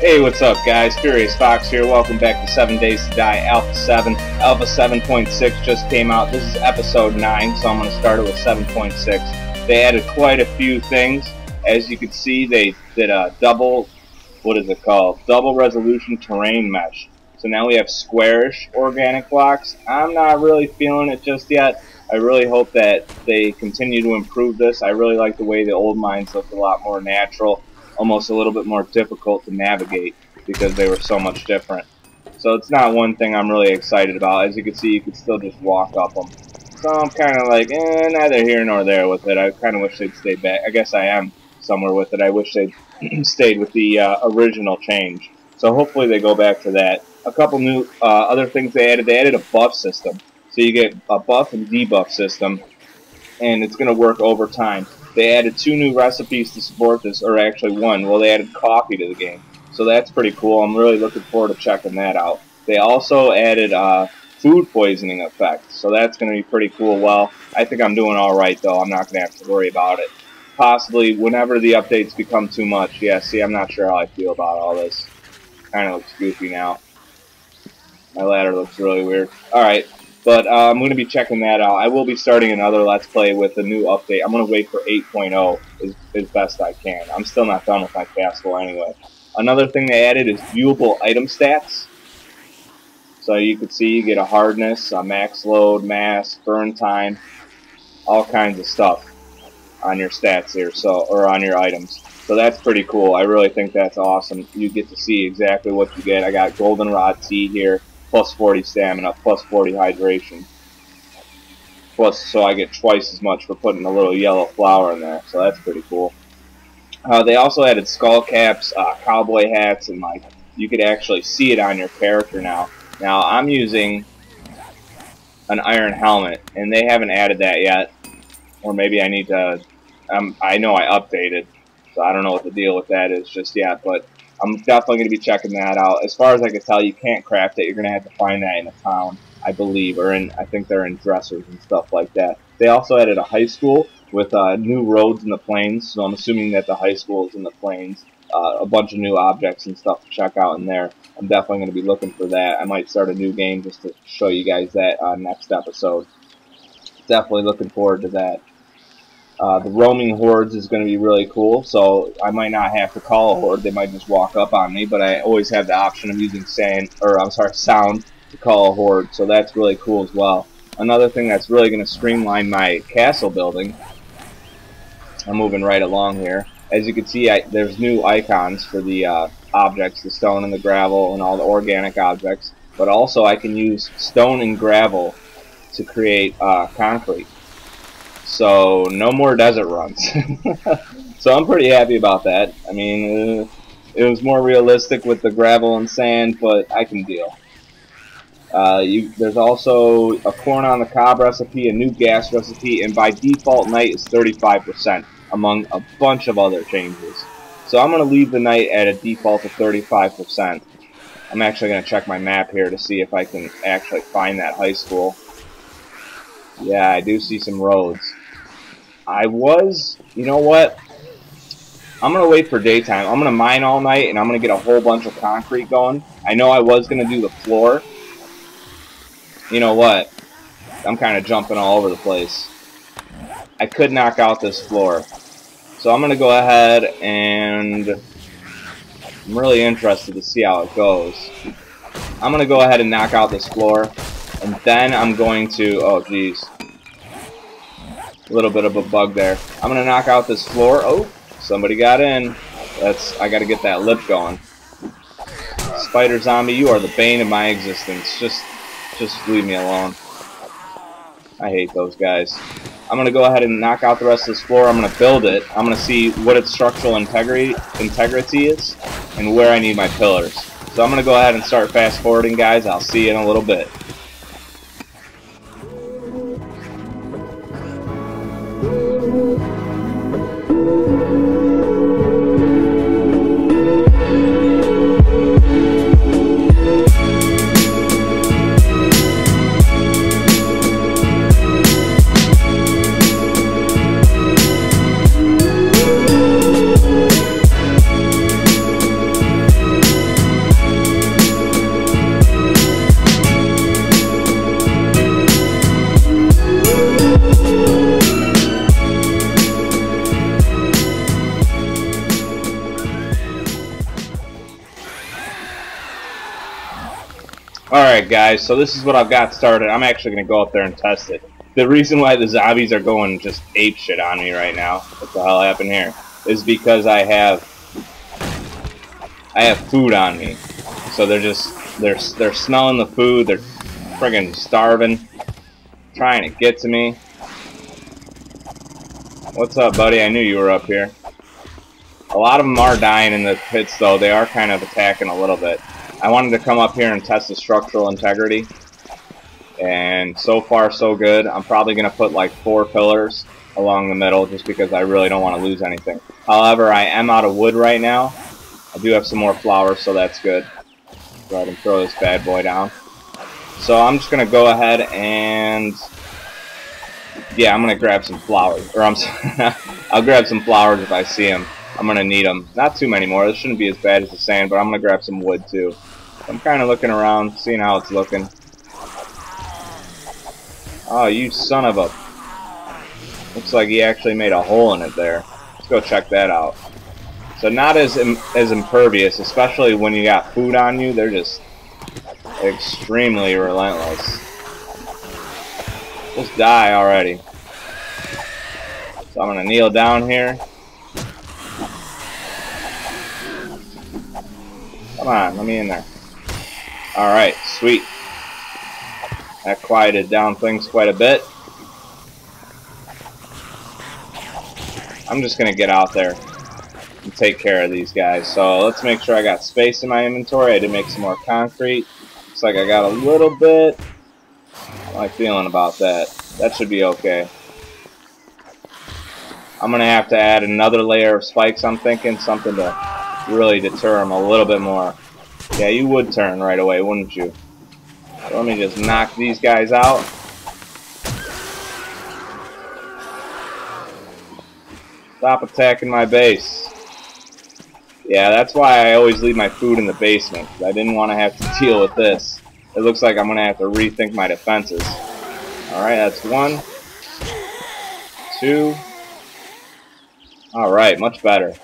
Hey, what's up, guys? Furious Fox here. Welcome back to 7 Days to Die Alpha 7. Alpha 7.6 just came out. This is episode 9, so I'm going to start it with 7.6. They added quite a few things. As you can see, they did a double, what is it called? Double resolution terrain mesh. So now we have squarish organic blocks. I'm not really feeling it just yet. I really hope that they continue to improve this. I really like the way the old mines look a lot more natural almost a little bit more difficult to navigate because they were so much different. So it's not one thing I'm really excited about. As you can see, you can still just walk up them. So I'm kind of like, eh, neither here nor there with it. I kind of wish they'd stay back. I guess I am somewhere with it. I wish they'd stayed with the uh, original change. So hopefully they go back to that. A couple new uh, other things they added. They added a buff system. So you get a buff and debuff system, and it's going to work over time. They added two new recipes to support this, or actually one. Well, they added coffee to the game. So that's pretty cool. I'm really looking forward to checking that out. They also added uh, food poisoning effect. So that's going to be pretty cool. Well, I think I'm doing all right, though. I'm not going to have to worry about it. Possibly whenever the updates become too much. Yeah, see, I'm not sure how I feel about all this. Kind of looks goofy now. My ladder looks really weird. Alright, but uh, I'm going to be checking that out. I will be starting another Let's Play with a new update. I'm going to wait for 8.0 as, as best I can. I'm still not done with my castle anyway. Another thing they added is viewable item stats. So you can see you get a hardness, a max load, mass, burn time, all kinds of stuff on your stats here, so or on your items. So that's pretty cool. I really think that's awesome. You get to see exactly what you get. I got goldenrod seed here plus 40 stamina, plus 40 hydration. Plus, so I get twice as much for putting a little yellow flower in there, so that's pretty cool. Uh, they also added skull caps, uh, cowboy hats, and like you could actually see it on your character now. Now I'm using an iron helmet, and they haven't added that yet, or maybe I need to. Um, I know I updated, so I don't know what the deal with that is just yet, but I'm definitely going to be checking that out. As far as I can tell, you can't craft it. You're going to have to find that in a town, I believe, or in I think they're in dressers and stuff like that. They also added a high school with uh, new roads in the plains, so I'm assuming that the high school is in the plains. Uh, a bunch of new objects and stuff to check out in there. I'm definitely going to be looking for that. I might start a new game just to show you guys that uh, next episode. Definitely looking forward to that. Uh, the roaming hordes is going to be really cool, so I might not have to call a horde. They might just walk up on me, but I always have the option of using sand, or I'm sorry, sound to call a horde, so that's really cool as well. Another thing that's really going to streamline my castle building, I'm moving right along here. As you can see, I, there's new icons for the uh, objects, the stone and the gravel and all the organic objects, but also I can use stone and gravel to create uh, concrete. So no more desert runs. so I'm pretty happy about that. I mean, uh, it was more realistic with the gravel and sand, but I can deal. Uh, you, there's also a corn on the cob recipe, a new gas recipe, and by default night is 35% among a bunch of other changes. So I'm going to leave the night at a default of 35%. I'm actually going to check my map here to see if I can actually find that high school. Yeah, I do see some roads. I was, you know what? I'm going to wait for daytime. I'm going to mine all night, and I'm going to get a whole bunch of concrete going. I know I was going to do the floor. You know what? I'm kind of jumping all over the place. I could knock out this floor. So I'm going to go ahead and... I'm really interested to see how it goes. I'm going to go ahead and knock out this floor. And then I'm going to... Oh, jeez a little bit of a bug there. I'm gonna knock out this floor. Oh, somebody got in. That's I gotta get that lip going. Spider zombie, you are the bane of my existence. Just just leave me alone. I hate those guys. I'm gonna go ahead and knock out the rest of this floor. I'm gonna build it. I'm gonna see what its structural integrity integrity is and where I need my pillars. So I'm gonna go ahead and start fast forwarding guys. I'll see you in a little bit. Alright guys, so this is what I've got started. I'm actually going to go up there and test it. The reason why the zombies are going just ape shit on me right now, what the hell happened here, is because I have I have food on me. So they're just they're they're smelling the food, they're friggin' starving, trying to get to me. What's up, buddy? I knew you were up here. A lot of them are dying in the pits, though. They are kind of attacking a little bit. I wanted to come up here and test the structural integrity. And so far, so good. I'm probably going to put like four pillars along the middle just because I really don't want to lose anything. However, I am out of wood right now. I do have some more flowers, so that's good. Go ahead and throw this bad boy down. So I'm just going to go ahead and... Yeah, I'm going to grab some flowers. Or I'm I'll grab some flowers if I see them. I'm going to need them. Not too many more. This shouldn't be as bad as the sand, but I'm going to grab some wood too. I'm kind of looking around, seeing how it's looking. Oh, you son of a... Looks like he actually made a hole in it there. Let's go check that out. So not as as impervious, especially when you got food on you. They're just extremely relentless. Just die already. So I'm gonna kneel down here. Come on, let me in there. Alright, sweet. That quieted down things quite a bit. I'm just gonna get out there and take care of these guys. So let's make sure I got space in my inventory. I did make some more concrete. Looks like I got a little bit. How am I feeling about that? That should be okay. I'm going to have to add another layer of spikes, I'm thinking. Something to really deter them a little bit more. Yeah, you would turn right away, wouldn't you? Let me just knock these guys out. Stop attacking my base. Yeah, that's why I always leave my food in the basement. I didn't want to have to deal with this. It looks like I'm going to have to rethink my defenses. Alright, that's one. Two. Alright, much better.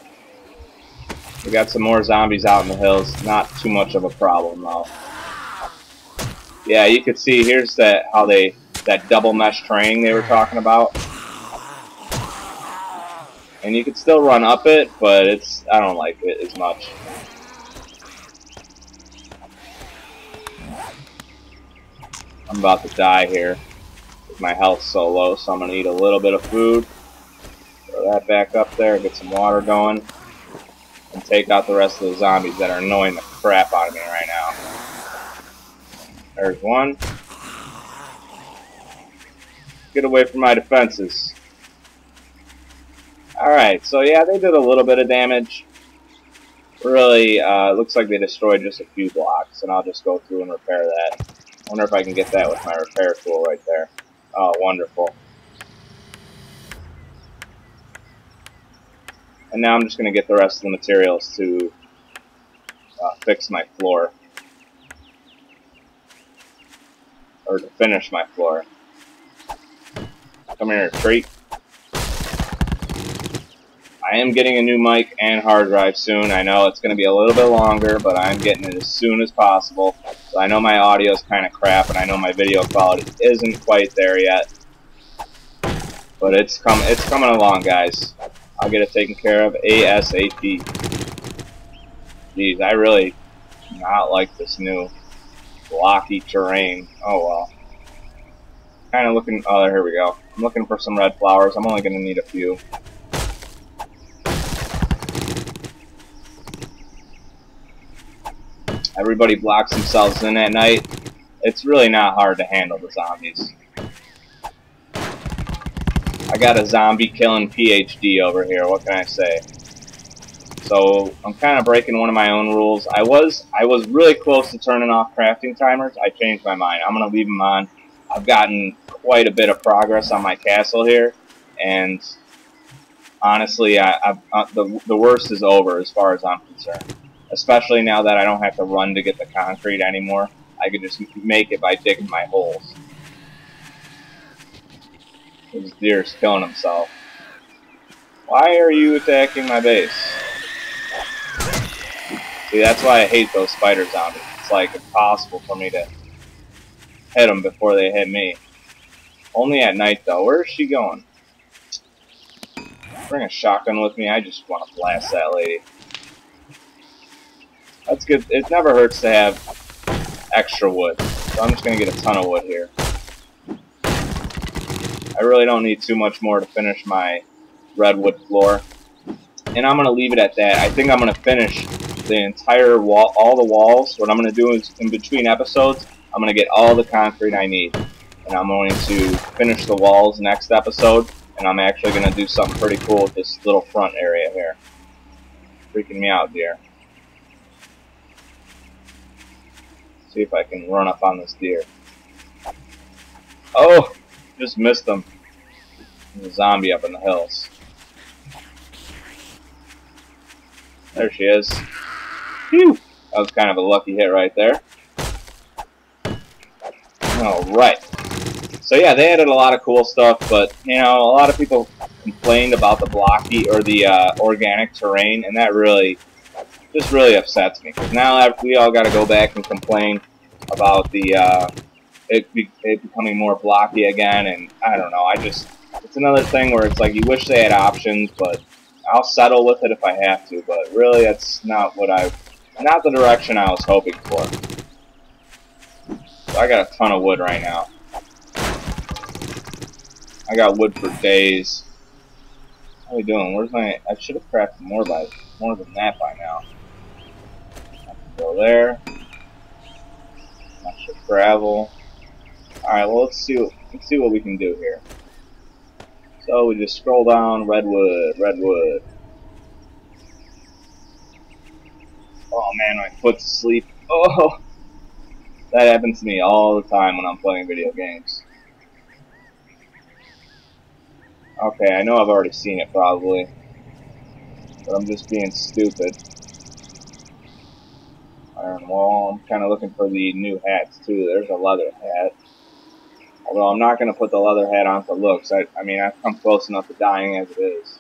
We got some more zombies out in the hills. Not too much of a problem, though. Yeah, you can see, here's that how they that double mesh terrain they were talking about and you can still run up it, but it's I don't like it as much. I'm about to die here. My health's so low, so I'm gonna eat a little bit of food. Throw that back up there, get some water going, and take out the rest of the zombies that are annoying the crap out of me right now. There's one. Get away from my defenses. Alright, so yeah, they did a little bit of damage. Really, uh, looks like they destroyed just a few blocks, and I'll just go through and repair that. wonder if I can get that with my repair tool right there. Oh, wonderful. And now I'm just going to get the rest of the materials to uh, fix my floor. Or to finish my floor. Come here, treat. I am getting a new mic and hard drive soon. I know it's going to be a little bit longer, but I'm getting it as soon as possible. So I know my audio is kind of crap, and I know my video quality isn't quite there yet. But it's, com it's coming along, guys. I'll get it taken care of ASAP. Jeez, I really not like this new blocky terrain. Oh well. Kind of looking, oh, here we go. I'm looking for some red flowers. I'm only going to need a few. Everybody blocks themselves in at night. It's really not hard to handle the zombies. I got a zombie killing PhD over here, what can I say? So I'm kind of breaking one of my own rules. I was I was really close to turning off crafting timers. I changed my mind. I'm gonna leave them on. I've gotten quite a bit of progress on my castle here, and honestly, I, I, uh, the the worst is over as far as I'm concerned especially now that I don't have to run to get the concrete anymore. I can just make it by digging my holes. This deer's killing himself. Why are you attacking my base? See, that's why I hate those spiders spider zombies. It's like impossible for me to hit them before they hit me. Only at night, though. Where is she going? Bring a shotgun with me. I just want to blast that lady. That's good. It never hurts to have extra wood. So I'm just going to get a ton of wood here. I really don't need too much more to finish my redwood floor. And I'm going to leave it at that. I think I'm going to finish the entire wall, all the walls. What I'm going to do is, in between episodes, I'm going to get all the concrete I need. And I'm going to finish the walls next episode. And I'm actually going to do something pretty cool with this little front area here. Freaking me out, deer. See if I can run up on this deer. Oh! Just missed them. A zombie up in the hills. There she is. Phew! That was kind of a lucky hit right there. Alright. So yeah, they added a lot of cool stuff, but, you know, a lot of people complained about the blocky, or the uh, organic terrain, and that really, just really upsets me. Because now we all got to go back and complain about the, uh, it, it becoming more blocky again, and I don't know, I just, it's another thing where it's like you wish they had options, but I'll settle with it if I have to, but really that's not what I, not the direction I was hoping for. So I got a ton of wood right now. I got wood for days. How are we doing? Where's my, I should have crafted more by, more than that by now. I can Go there. Extra gravel. Alright, well let's see let's see what we can do here. So we just scroll down, redwood, redwood. Oh man, my foot's asleep. Oh! That happens to me all the time when I'm playing video games. Okay, I know I've already seen it probably. But I'm just being stupid. Iron wall. I'm kind of looking for the new hats too. There's a leather hat. Although I'm not going to put the leather hat on for looks. I, I mean, I've come close enough to dying as it is.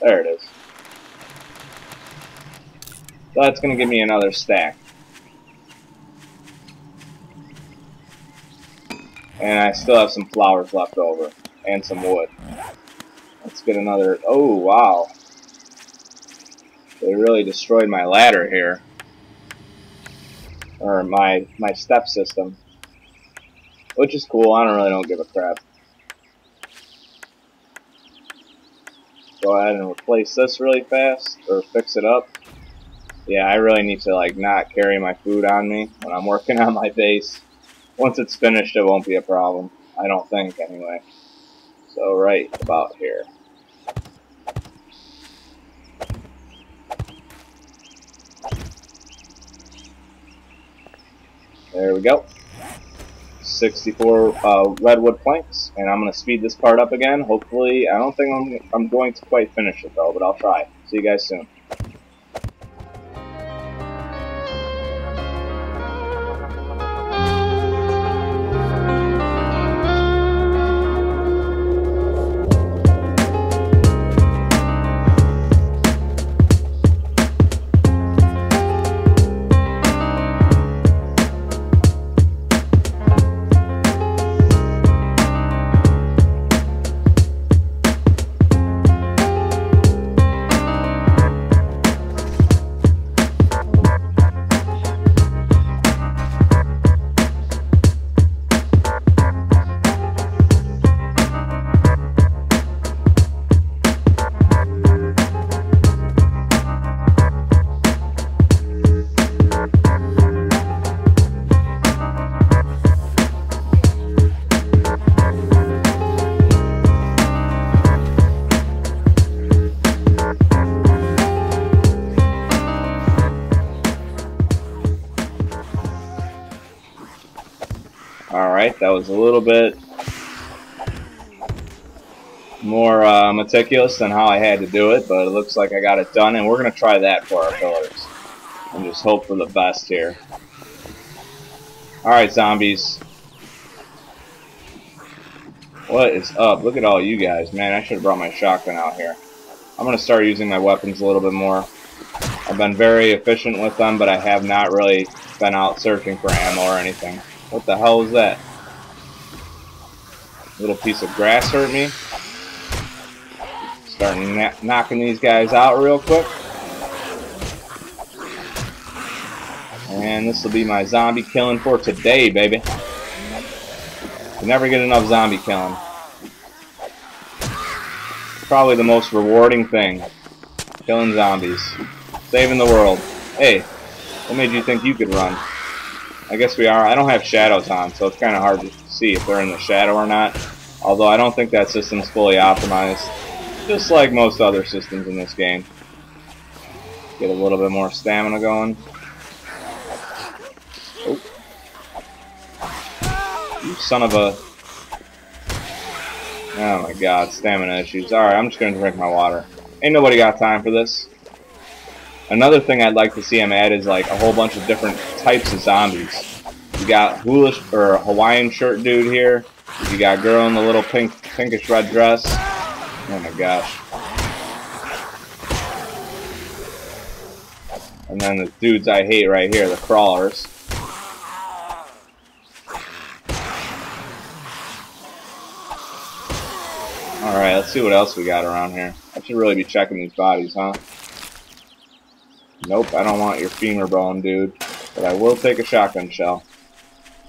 There it is. So that's going to give me another stack. And I still have some flowers left over. And some wood. Let's get another... Oh, wow. They really destroyed my ladder here or my my step system, which is cool. I don't really don't give a crap. Go ahead and replace this really fast, or fix it up. Yeah, I really need to like not carry my food on me when I'm working on my base. Once it's finished, it won't be a problem. I don't think, anyway. So right about here. There we go. 64 uh, redwood planks, and I'm going to speed this part up again. Hopefully, I don't think I'm, I'm going to quite finish it though, but I'll try. See you guys soon. Was a little bit more uh, meticulous than how I had to do it, but it looks like I got it done, and we're going to try that for our pillars. And just hope for the best here. Alright, zombies. What is up? Look at all you guys. Man, I should have brought my shotgun out here. I'm going to start using my weapons a little bit more. I've been very efficient with them, but I have not really been out searching for ammo or anything. What the hell is that? Little piece of grass hurt me. Starting knocking these guys out real quick. And this will be my zombie killing for today, baby. You never get enough zombie killing. Probably the most rewarding thing. Killing zombies. Saving the world. Hey, what made you think you could run? I guess we are. I don't have shadows on, so it's kind of hard to see if they're in the shadow or not. Although I don't think that system's fully optimized. Just like most other systems in this game. Get a little bit more stamina going. Oh. You son of a... Oh my god, stamina issues. Alright, I'm just gonna drink my water. Ain't nobody got time for this. Another thing I'd like to see him add is like a whole bunch of different types of zombies. You got Hoolish or Hawaiian shirt dude here. You got girl in the little pink pinkish red dress. Oh my gosh. And then the dudes I hate right here, the crawlers. Alright, let's see what else we got around here. I should really be checking these bodies, huh? Nope, I don't want your femur bone, dude. But I will take a shotgun shell.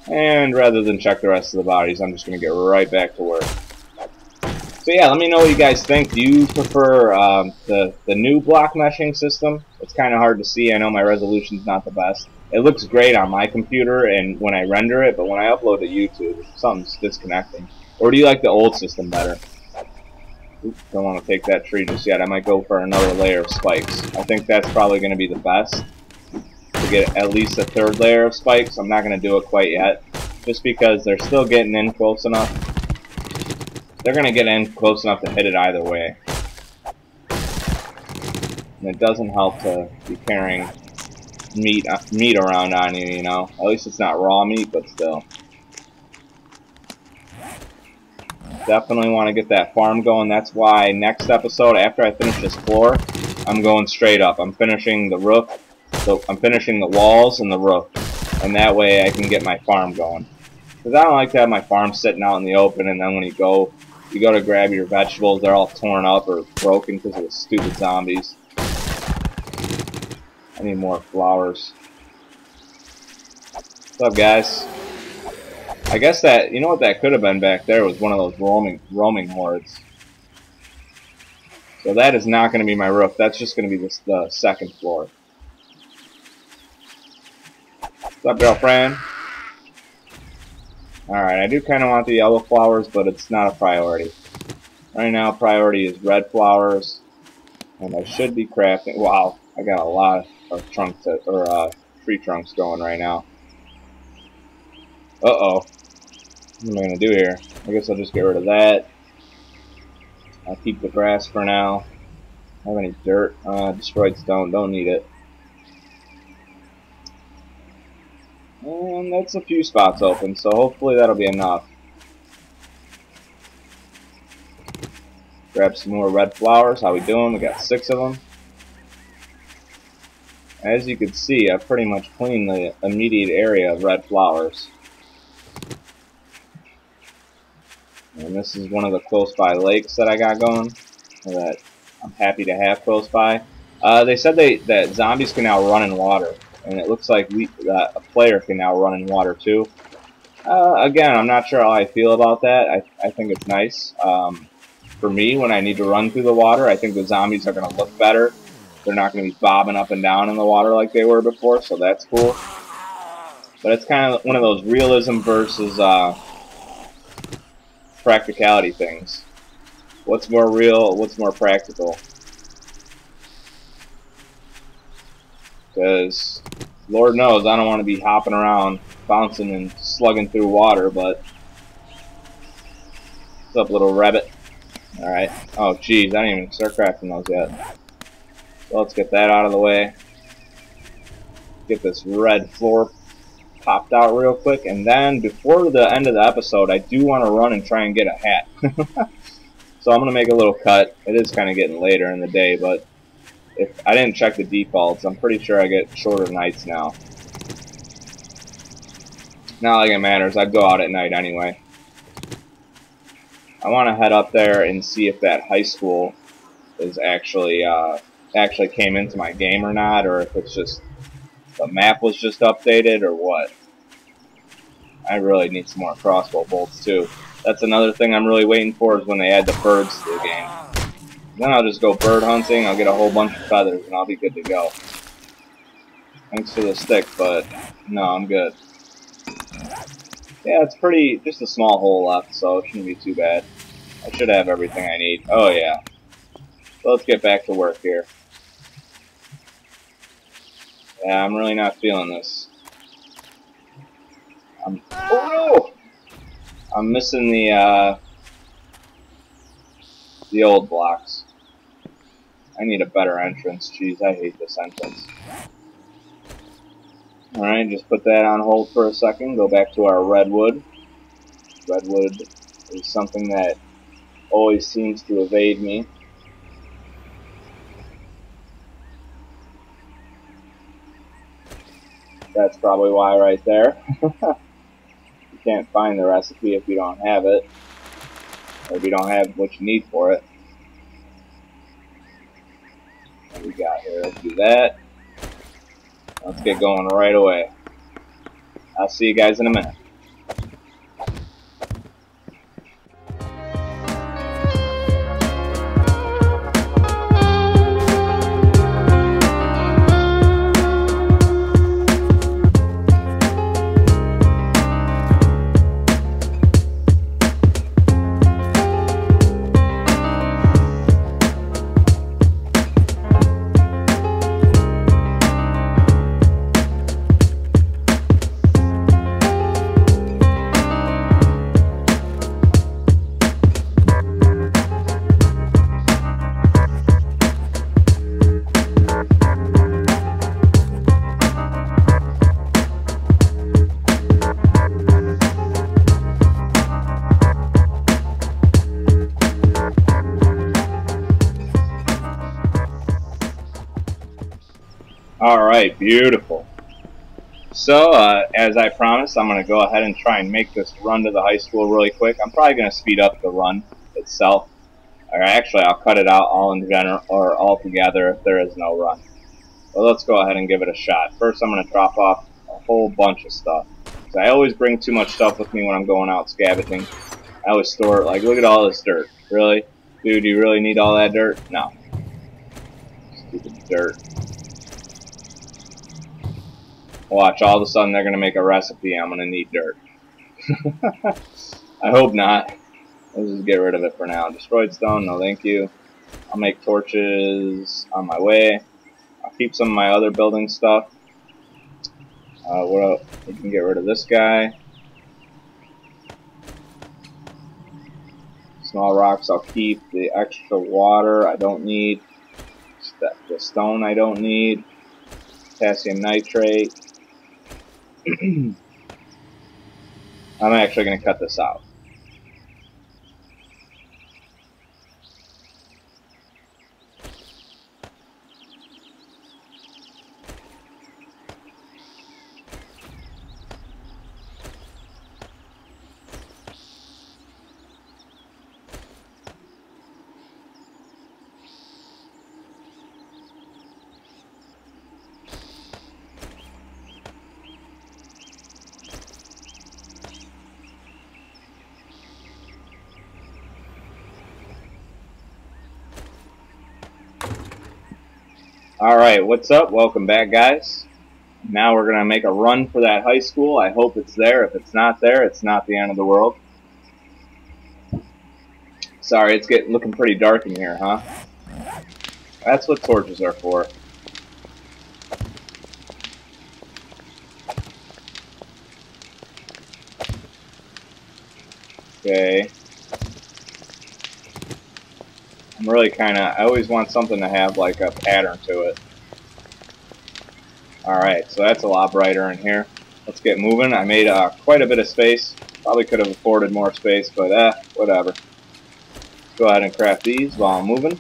And rather than check the rest of the bodies, I'm just going to get right back to work. So yeah, let me know what you guys think. Do you prefer um, the, the new block meshing system? It's kind of hard to see. I know my resolution's not the best. It looks great on my computer and when I render it, but when I upload to YouTube, something's disconnecting. Or do you like the old system better? Oops, don't want to take that tree just yet. I might go for another layer of spikes. I think that's probably going to be the best. To get at least a third layer of spikes. I'm not going to do it quite yet. Just because they're still getting in close enough they're going to get in close enough to hit it either way. And it doesn't help to be carrying meat uh, meat around on you, you know. At least it's not raw meat, but still. Definitely want to get that farm going. That's why next episode, after I finish this floor, I'm going straight up. I'm finishing the roof. So I'm finishing the walls and the roof. And that way I can get my farm going. Because I don't like to have my farm sitting out in the open and then when you go you go to grab your vegetables, they're all torn up or broken because of the stupid zombies. I need more flowers. What's up, guys? I guess that, you know what that could have been back there was one of those roaming, roaming hordes. So that is not going to be my roof. That's just going to be the, the second floor. What's up, girlfriend? Alright, I do kind of want the yellow flowers, but it's not a priority. Right now, priority is red flowers, and I should be crafting... Wow, I got a lot of trunks, that, or uh, tree trunks going right now. Uh-oh. What am I going to do here? I guess I'll just get rid of that. I'll keep the grass for now. I have any dirt? Uh, destroyed stone, don't need it. And that's a few spots open, so hopefully that'll be enough. Grab some more red flowers. How we doing? We got six of them. As you can see, I've pretty much cleaned the immediate area of red flowers. And this is one of the close by lakes that I got going that I'm happy to have close by. Uh, they said they that zombies can now run in water and it looks like we, uh, a player can now run in water too. Uh, again, I'm not sure how I feel about that. I, I think it's nice. Um, for me, when I need to run through the water, I think the zombies are going to look better. They're not going to be bobbing up and down in the water like they were before, so that's cool. But it's kind of one of those realism versus uh, practicality things. What's more real? What's more practical? Because Lord knows I don't want to be hopping around, bouncing and slugging through water, but... What's up, little rabbit? Alright. Oh, jeez, I didn't even start crafting those yet. So let's get that out of the way. Get this red floor popped out real quick, and then before the end of the episode, I do want to run and try and get a hat. so I'm going to make a little cut. It is kind of getting later in the day, but if I didn't check the defaults, I'm pretty sure I get shorter nights now. Not like it matters. I'd go out at night anyway. I want to head up there and see if that high school is actually uh, actually came into my game or not, or if it's just the map was just updated or what. I really need some more crossbow bolts too. That's another thing I'm really waiting for is when they add the birds to the game. Then I'll just go bird hunting, I'll get a whole bunch of feathers, and I'll be good to go. Thanks for the stick, but no, I'm good. Yeah, it's pretty, just a small hole left, so it shouldn't be too bad. I should have everything I need. Oh yeah. So let's get back to work here. Yeah, I'm really not feeling this. I'm, oh no! I'm missing the, uh, the old blocks. I need a better entrance. Jeez, I hate this entrance. Alright, just put that on hold for a second. Go back to our redwood. Redwood is something that always seems to evade me. That's probably why right there. you can't find the recipe if you don't have it. Or if you don't have what you need for it. What we got here? Let's do that. Let's get going right away. I'll see you guys in a minute. Alright, beautiful. So, uh, as I promised, I'm going to go ahead and try and make this run to the high school really quick. I'm probably going to speed up the run itself. Or actually, I'll cut it out all in general, or all together if there is no run. But let's go ahead and give it a shot. First, I'm going to drop off a whole bunch of stuff. I always bring too much stuff with me when I'm going out scavenging. I always store it, like, look at all this dirt. Really? Dude, do you really need all that dirt? No. Stupid dirt. Watch, all of a sudden they're going to make a recipe. I'm going to need dirt. I hope not. Let's just get rid of it for now. Destroyed stone, no thank you. I'll make torches on my way. I'll keep some of my other building stuff. Uh, what else? We can get rid of this guy. Small rocks I'll keep. The extra water I don't need. The stone I don't need. Potassium nitrate. I'm actually going to cut this out. Alright, what's up? Welcome back, guys. Now we're going to make a run for that high school. I hope it's there. If it's not there, it's not the end of the world. Sorry, it's getting looking pretty dark in here, huh? That's what torches are for. Okay. Really kind of, I always want something to have like a pattern to it. Alright, so that's a lot brighter in here. Let's get moving. I made uh, quite a bit of space. Probably could have afforded more space, but eh, whatever. Go ahead and craft these while I'm moving.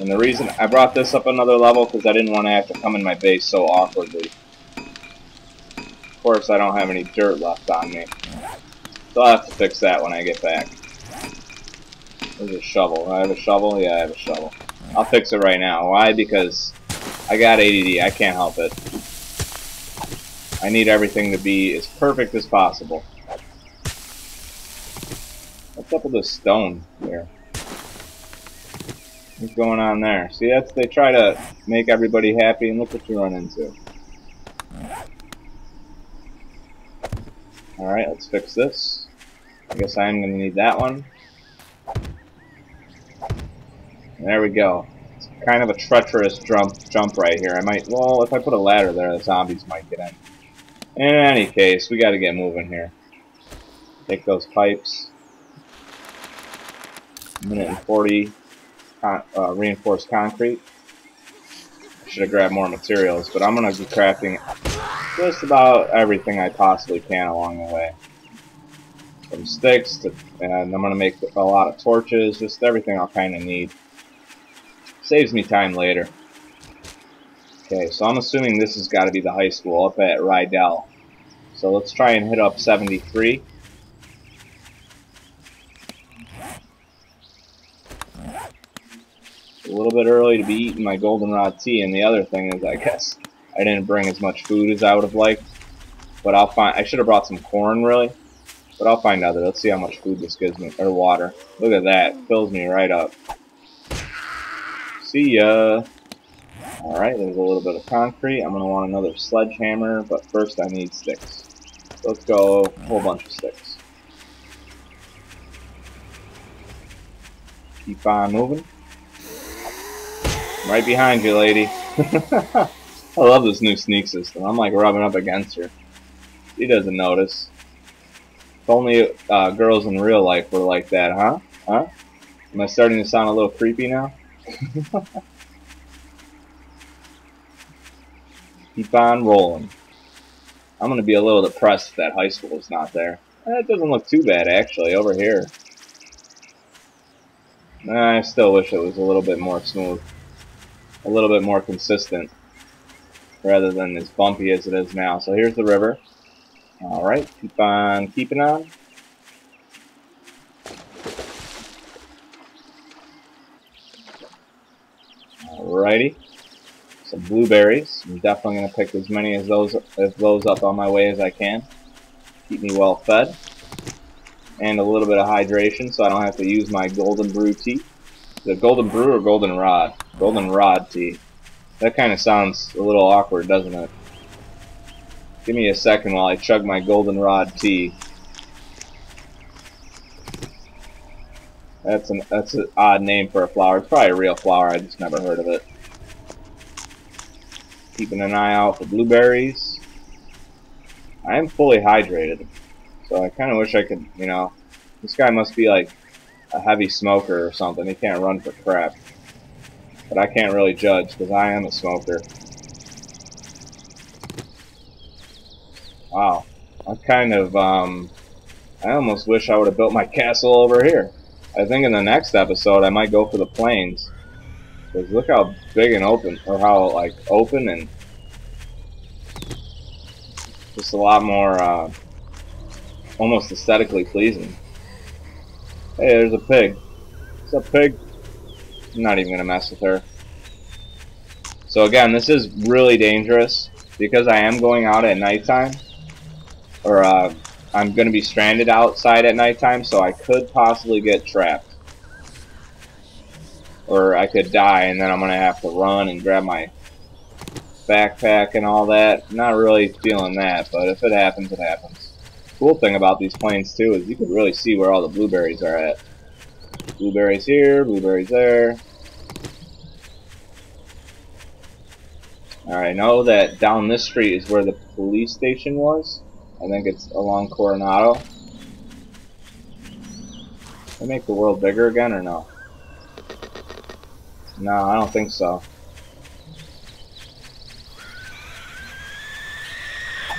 And the reason I brought this up another level because I didn't want to have to come in my base so awkwardly. Of course, I don't have any dirt left on me. So I'll have to fix that when I get back. There's a shovel. I have a shovel? Yeah, I have a shovel. I'll fix it right now. Why? Because I got ADD. I can't help it. I need everything to be as perfect as possible. What's up with this stone here? What's going on there? See, that's they try to make everybody happy, and look what you run into. Alright, let's fix this. I guess I am going to need that one. There we go. It's kind of a treacherous jump jump right here. I might, well, if I put a ladder there, the zombies might get in. In any case, we got to get moving here. Take those pipes. Minute and 40 con uh, reinforced concrete. I should have grabbed more materials, but I'm to be crafting just about everything I possibly can along the way. From sticks to, and I'm to make a lot of torches, just everything I'll kind of need. Saves me time later. Okay, so I'm assuming this has got to be the high school up at Rydell. So let's try and hit up 73. A little bit early to be eating my goldenrod tea, and the other thing is, I guess, I didn't bring as much food as I would have liked. But I'll find, I should have brought some corn, really. But I'll find out. Let's see how much food this gives me, or water. Look at that, fills me right up. See ya. Alright, there's a little bit of concrete. I'm going to want another sledgehammer, but first I need sticks. let's go a whole bunch of sticks. Keep on moving. Right behind you, lady. I love this new sneak system. I'm like rubbing up against her. She doesn't notice. If only uh, girls in real life were like that, huh? Huh? Am I starting to sound a little creepy now? Keep on rolling. I'm going to be a little depressed that high school is not there. That eh, doesn't look too bad, actually, over here. I still wish it was a little bit more smooth. A little bit more consistent. Rather than as bumpy as it is now. So here's the river. Alright, keep on keeping on. Alrighty. Some blueberries. I'm definitely going to pick as many as those as those up on my way as I can. Keep me well fed. And a little bit of hydration so I don't have to use my golden brew tea. The golden brew or golden rod? Golden rod tea. That kind of sounds a little awkward, doesn't it? Give me a second while I chug my golden rod tea. That's an that's an odd name for a flower. It's probably a real flower. I just never heard of it. Keeping an eye out for blueberries. I am fully hydrated, so I kind of wish I could. You know, this guy must be like a heavy smoker or something. He can't run for crap. But I can't really judge because I am a smoker. Wow, I kind of um, I almost wish I would have built my castle over here. I think in the next episode I might go for the plains. Because look how big and open, or how like open and just a lot more uh, almost aesthetically pleasing. Hey, there's a pig. What's up, pig? I'm not even gonna mess with her. So again, this is really dangerous because I am going out at nighttime, or uh, I'm going to be stranded outside at nighttime, so I could possibly get trapped. Or I could die, and then I'm going to have to run and grab my backpack and all that. Not really feeling that, but if it happens, it happens. Cool thing about these plains, too, is you can really see where all the blueberries are at. Blueberries here, blueberries there. Alright, I know that down this street is where the police station was. I think it's along Coronado. They make the world bigger again or no? No, I don't think so.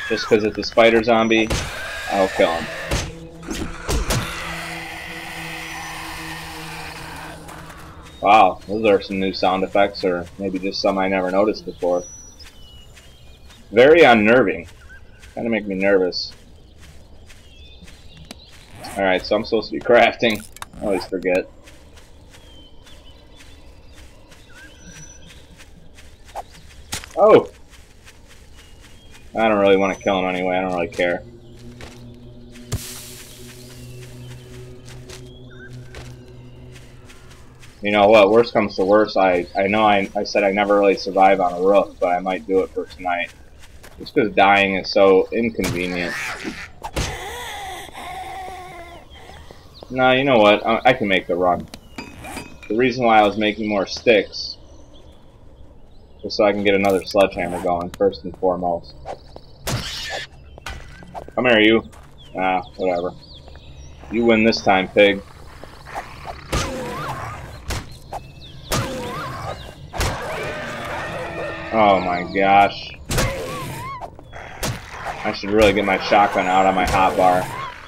Just because it's a spider zombie, I'll kill him. Wow, those are some new sound effects, or maybe just some I never noticed before. Very unnerving. Kind of make me nervous. Alright, so I'm supposed to be crafting. I always forget. Oh! I don't really want to kill him anyway, I don't really care. You know what, worst comes to worst, I, I know I, I said I never really survive on a roof, but I might do it for tonight. Just because dying is so inconvenient. No, you know what, I, I can make the run. The reason why I was making more sticks was so I can get another sledgehammer going, first and foremost. Come here, you. Ah, whatever. You win this time, pig. Oh my gosh. I should really get my shotgun out on my hotbar.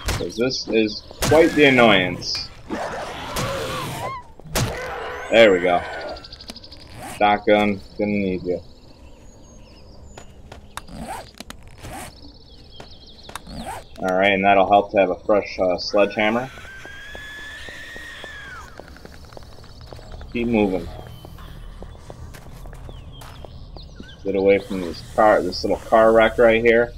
Because this is quite the annoyance. There we go. Shotgun, gonna need you. Alright, and that'll help to have a fresh uh, sledgehammer. Keep moving. Get away from this car, this little car wreck right here.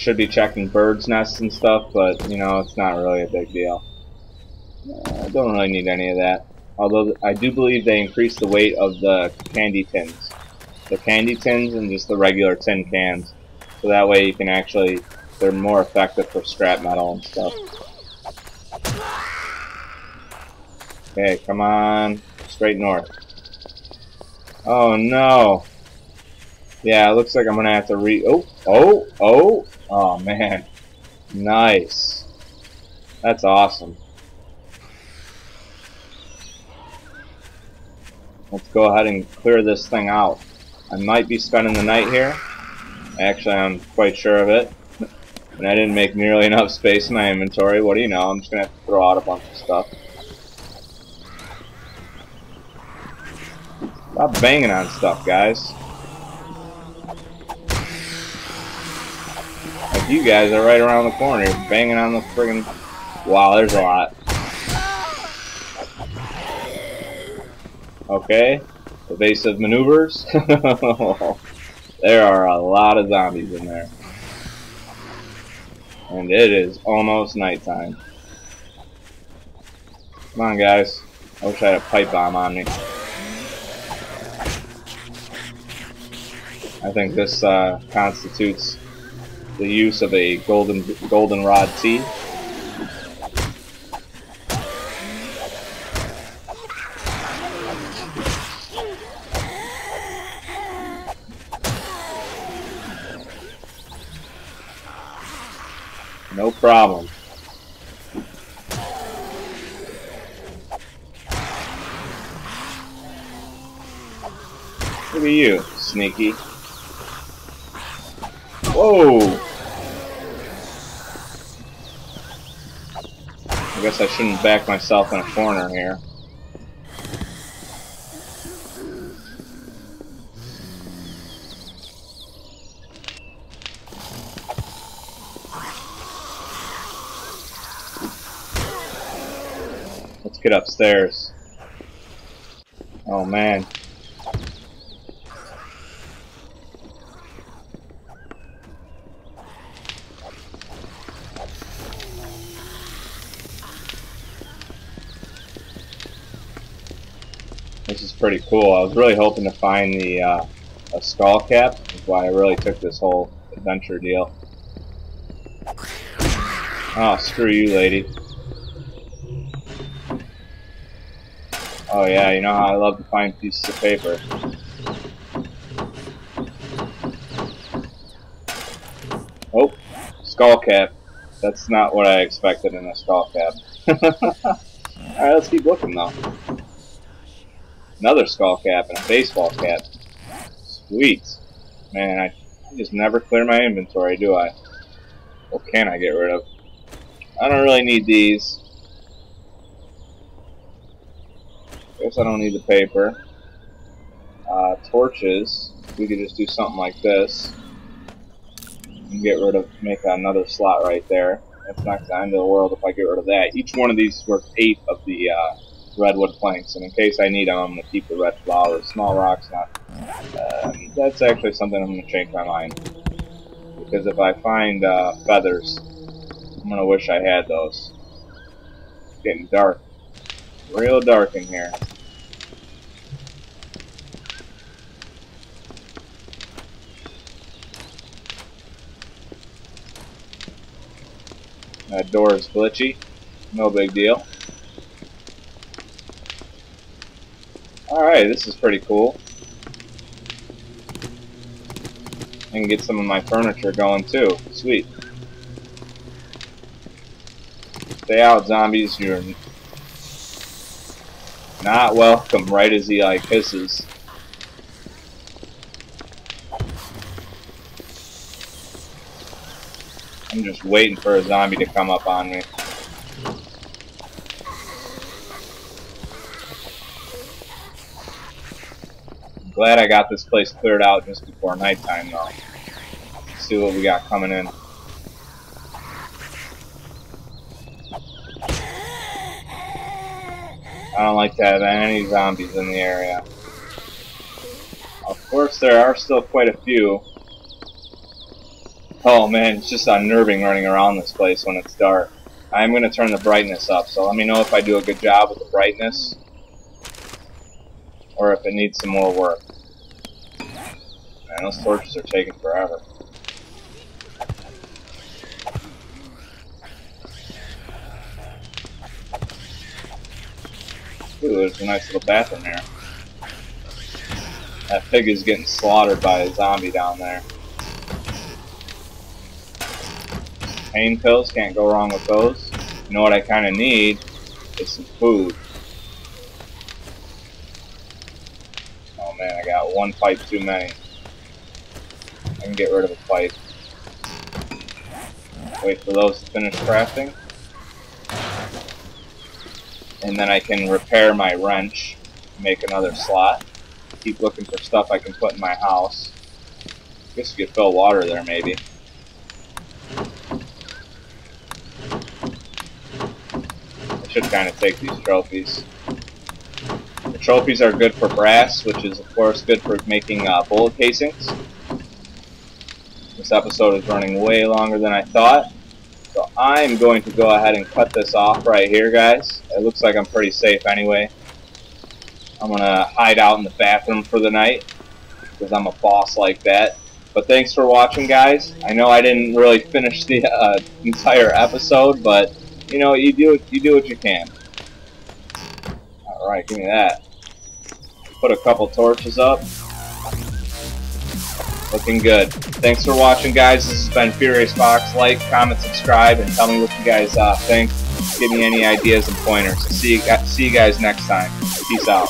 Should be checking birds' nests and stuff, but, you know, it's not really a big deal. Uh, I don't really need any of that. Although, I do believe they increase the weight of the candy tins. The candy tins and just the regular tin cans. So that way you can actually, they're more effective for scrap metal and stuff. Okay, come on. Straight north. Oh no. Yeah, it looks like I'm gonna have to re- Oh, oh, oh! Oh man. Nice. That's awesome. Let's go ahead and clear this thing out. I might be spending the night here. Actually, I'm quite sure of it. and I didn't make nearly enough space in my inventory. What do you know? I'm just gonna have to throw out a bunch of stuff. Stop banging on stuff, guys. You guys are right around the corner, banging on the friggin' Wow, there's a lot. Okay. Evasive maneuvers. there are a lot of zombies in there. And it is almost nighttime. Come on, guys. I wish I had a pipe bomb on me. I think this uh, constitutes the use of a golden goldenrod tea. No problem. Look at you, sneaky. Whoa! I I shouldn't back myself in a corner here. Let's get upstairs. Oh man. Pretty cool. I was really hoping to find the uh, a skull cap. That's why I really took this whole adventure deal. Oh, screw you, lady. Oh yeah, you know how I love to find pieces of paper. Oh, skull cap. That's not what I expected in a skull cap. Alright, let's keep looking though another skull cap and a baseball cap. Sweet. Man, I, I just never clear my inventory, do I? What can I get rid of? I don't really need these. Guess I don't need the paper. Uh, torches. We could just do something like this. And get rid of, make another slot right there. That's not the end of the world if I get rid of that. Each one of these is worth eight of the uh, redwood planks, and in case I need them, I'm going to keep the red flowers. Small rocks, not. Uh, that's actually something I'm going to change my mind. Because if I find uh, feathers, I'm going to wish I had those. It's getting dark. Real dark in here. That door is glitchy. No big deal. Alright, this is pretty cool. I can get some of my furniture going too. Sweet. Stay out, zombies. You're not welcome, right as he like. I'm just waiting for a zombie to come up on me. Glad I got this place cleared out just before nighttime though. Let's see what we got coming in. I don't like to have any zombies in the area. Of course, there are still quite a few. Oh man, it's just unnerving running around this place when it's dark. I'm going to turn the brightness up, so let me know if I do a good job with the brightness or if it needs some more work. Man, those torches are taking forever. Ooh, there's a nice little bathroom here. That pig is getting slaughtered by a zombie down there. Pain pills, can't go wrong with those. You know what I kind of need is some food. Oh man, I got one pipe too many. I can get rid of a pipe. Wait for those to finish crafting and then I can repair my wrench, make another slot, keep looking for stuff I can put in my house. Guess you could fill water there maybe. I should kind of take these trophies. The trophies are good for brass, which is of course good for making uh, bullet casings. This episode is running way longer than I thought. So I'm going to go ahead and cut this off right here, guys. It looks like I'm pretty safe anyway. I'm going to hide out in the bathroom for the night because I'm a boss like that. But thanks for watching, guys. I know I didn't really finish the uh, entire episode, but you know, you do you do what you can. All right, give me that. Put a couple torches up looking good. Thanks for watching, guys. This has been Furious Fox. Like, comment, subscribe, and tell me what you guys uh, think. Give me any ideas and pointers. See you, see you guys next time. Peace out.